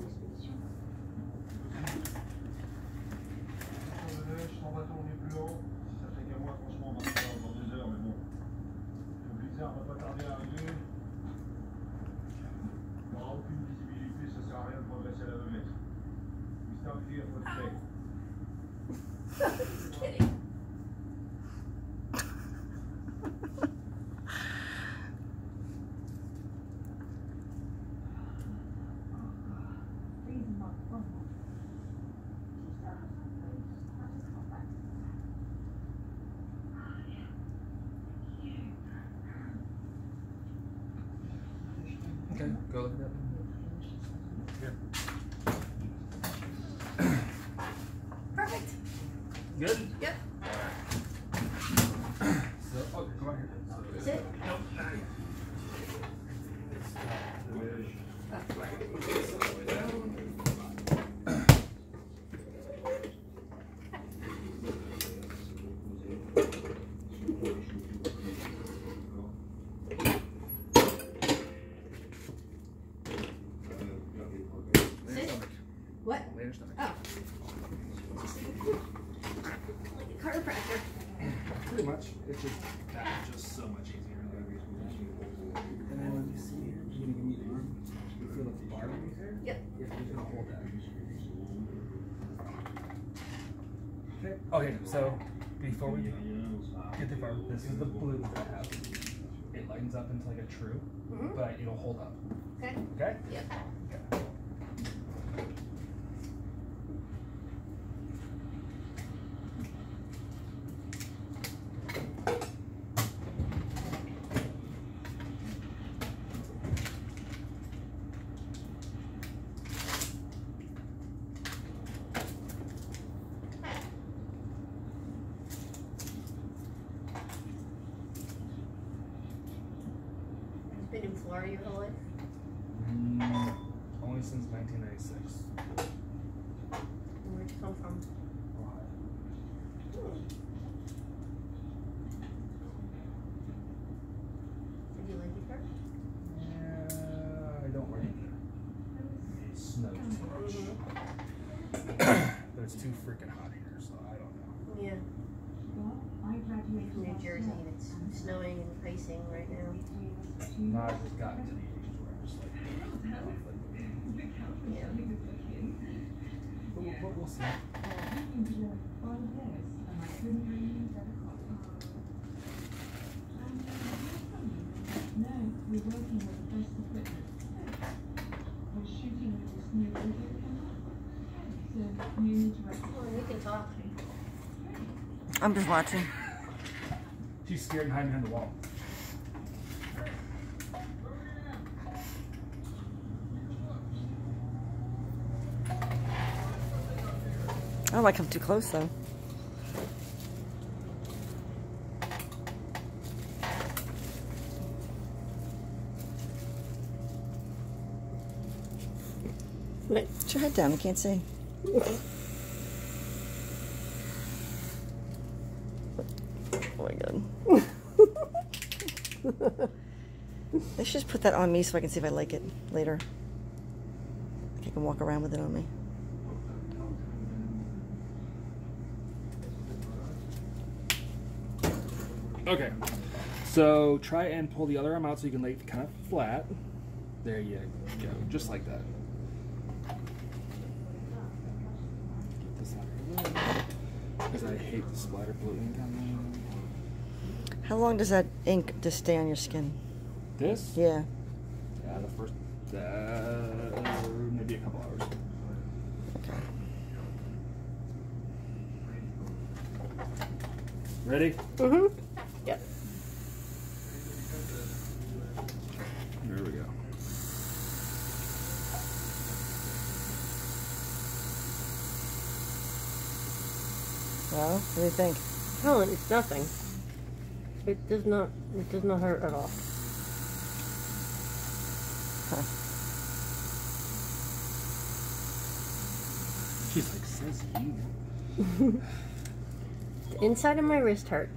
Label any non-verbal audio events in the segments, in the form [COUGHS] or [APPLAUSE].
l'expédition. Go look at that. Perfect. Good? Yep. So, oh, come on here. Sit. Sit. What? Lay your. Oh. Like a chiropractor. Pretty much. It's just that is just so much easier. And then when you see here, you're gonna give me the arm. You feel like the bar right here? Yep. Yeah, you're gonna hold that. Okay. Okay, so before we get the bar, this is the blue that I have. It lightens up into like a true, Mhm. but it'll hold up. Okay. Okay? Yep. Okay. You've been in Florida your whole life? Mm, only since 1996. Where'd you come from? Ohio. Hmm. Did you like it here? Yeah, I don't like it. Snows too much. But it's too freaking hot here, so I don't know. Yeah. From New Jersey and it's snowing and icing right now. Now I've just gotten to the age where I'm just like, Yeah. but we'll, but we'll see. We're working with the best equipment. We're shooting with this new video camera. So you need Well, we can talk. I'm just watching. She's scared and hiding behind the wall. I don't like to come too close though. What? Put your head down. I can't see. Oh my god. They should just put that on me so I can see if I like it later. I can walk around with it on me. Okay. So try and pull the other arm out so you can lay it kind of flat. There you go. Just like that. Get this out of the way. Because I hate the splatter blue ink on How long does that ink just stay on your skin? This? Yeah. Yeah, the first, uh, maybe a couple hours. Okay. Ready? Mm-hmm. Yep. There we go. Well, what do you think? Helen, it's nothing. It does not. It does not hurt at all. She's like, says you. [LAUGHS] The inside of my wrist hurt.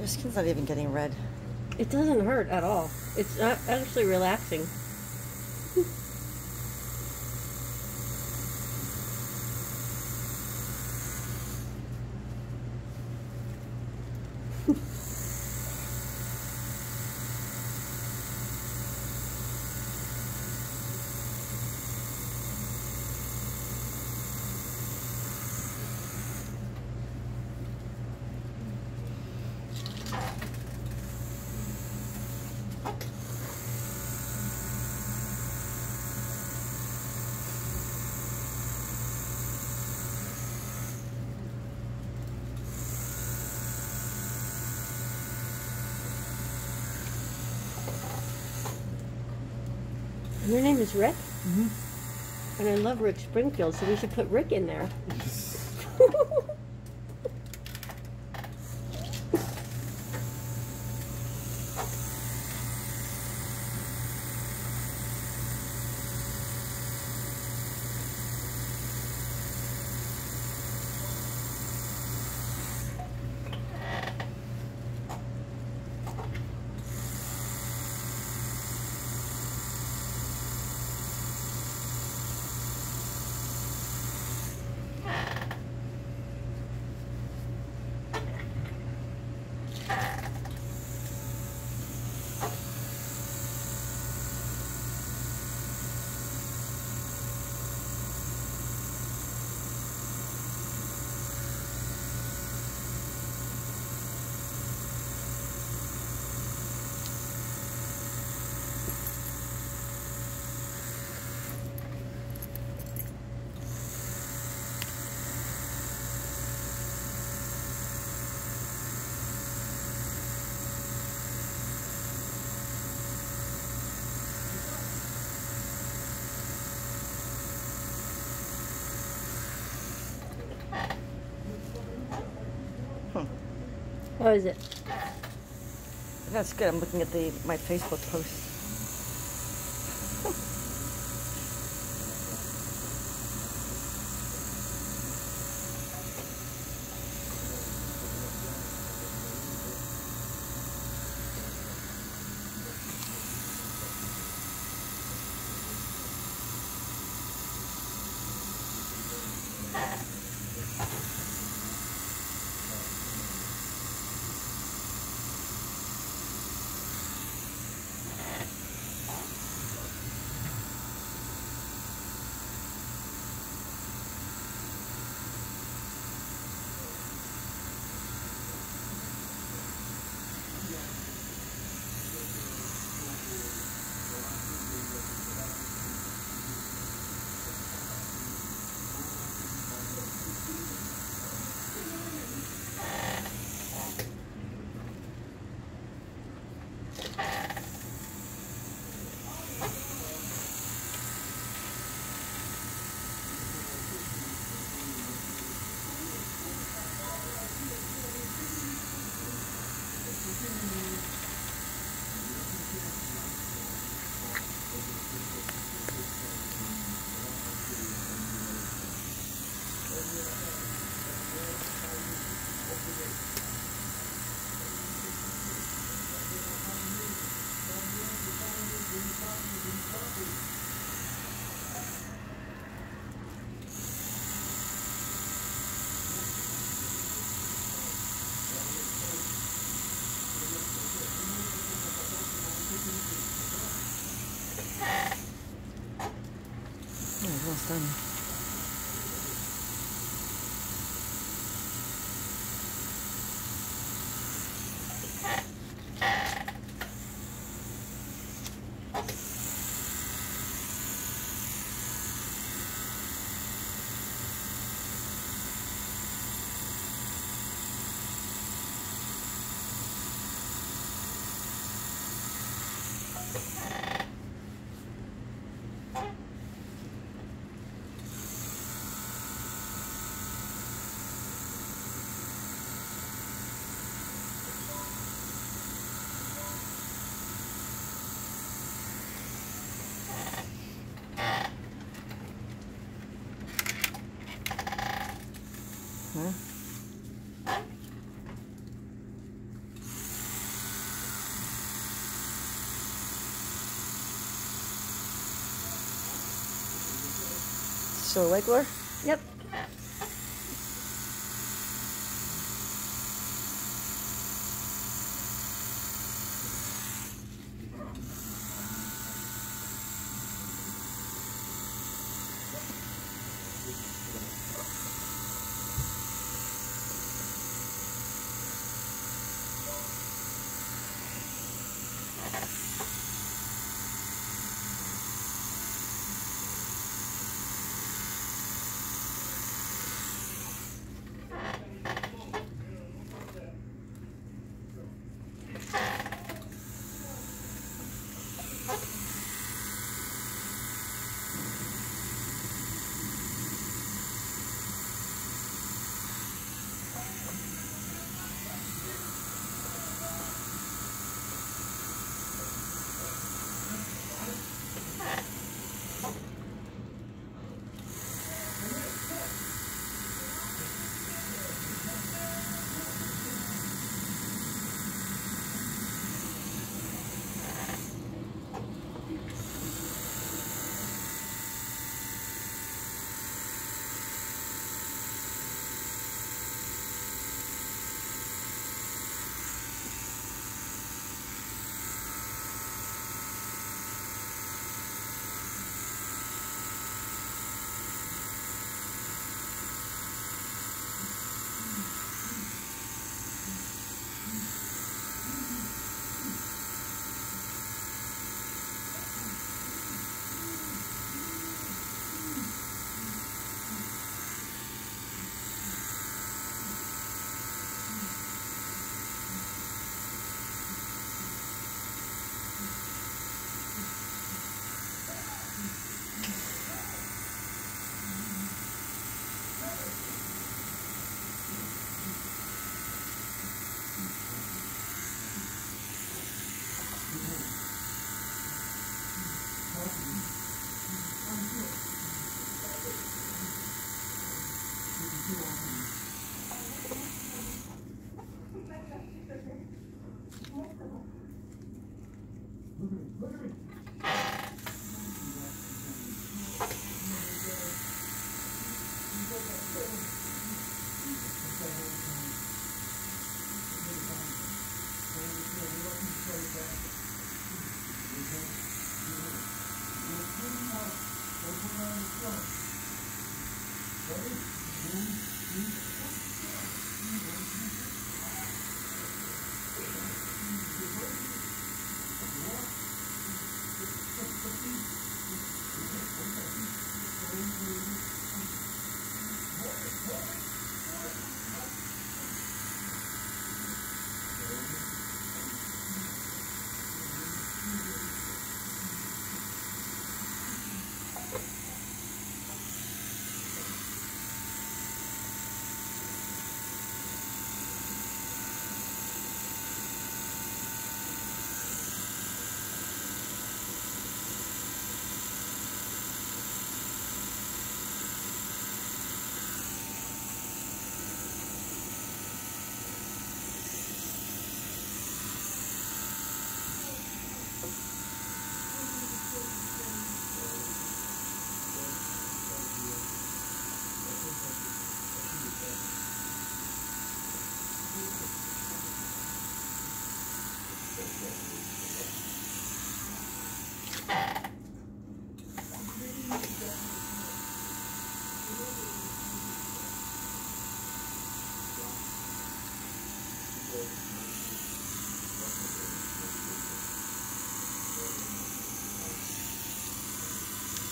Your skin's not even getting red. It doesn't hurt at all. It's actually relaxing. Your name is Rick? Mm-hmm. And I love Rick Springfield, so we should put Rick in there. [LAUGHS] It? That's good. I'm looking at the my Facebook post. Oh, almost So regular?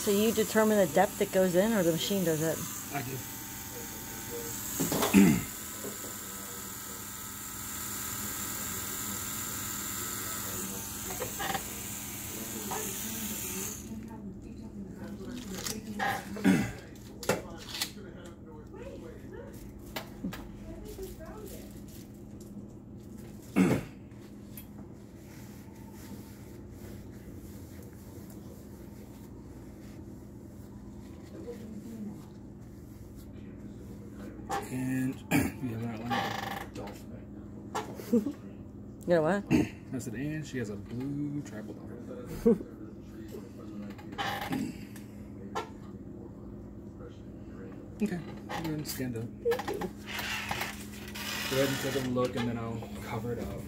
So you determine the depth that goes in, or the machine does it? I do. [CLEARS THROAT] And you have an outline of a dolphin. You know what? [CLEARS THROAT] I said, and she has a blue tribal dolphin. [LAUGHS] Okay. Go ahead and stand up. Go ahead and take a look, and then I'll cover it up.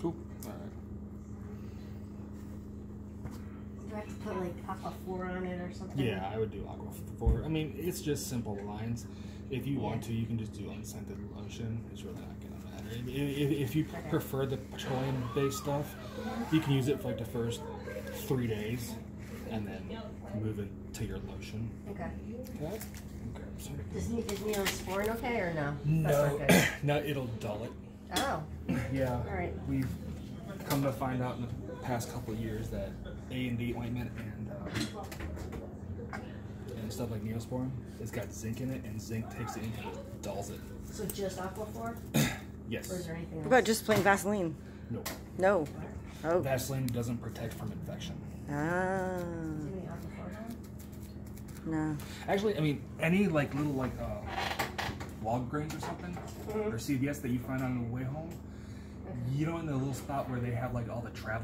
Cool. All right. Do I have to put like aqua four on it or something? Yeah, I would do aqua four. I mean, it's just simple lines. If you want to, you can just do unscented lotion. It's really not gonna matter. If, if, you prefer the petroleum-based stuff, you can use it for like the first three days, and then move it to your lotion. Okay. Okay. Okay. So, Is, Ne- is Neosporin okay or no? no, That's not [COUGHS] no, it'll dull it. Oh, Yeah. all right. We've come to find out in the past couple of years that A and D ointment and um, and stuff like Neosporin, it's got zinc in it, and zinc takes the ink and dulls it. So just Aquaphor, [COUGHS] Yes. or is there anything What about just plain Vaseline? No. No. Oh. Vaseline doesn't protect from infection. Ah. Give me Aquaphor then? No. Actually, I mean, any like little like uh, Walgreens or something, or CVS that you find on the way home, you know, in the little spot where they have like all the travel